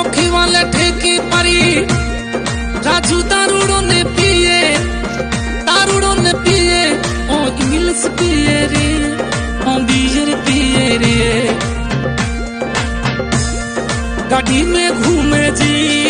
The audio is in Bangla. সখী বলে ঠেকি পারি রাজু তার উড়নে পিয়ে তার উড়নে পিয়ে ও ইংলিশ পিয়ে রে ও বিয়ের পিয়ে রে गाड़ी में घूमे जी